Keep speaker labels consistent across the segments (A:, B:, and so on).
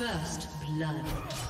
A: First blood.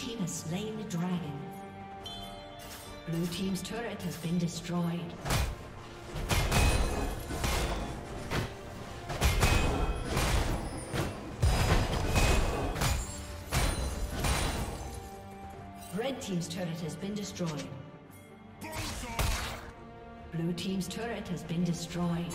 A: Team has slain the dragon. Blue team's turret has been destroyed. Red team's turret has been destroyed. Blue team's turret has been destroyed.